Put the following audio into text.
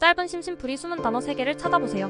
짧은 심심풀이 숨은 단어 3개를 찾아보세요.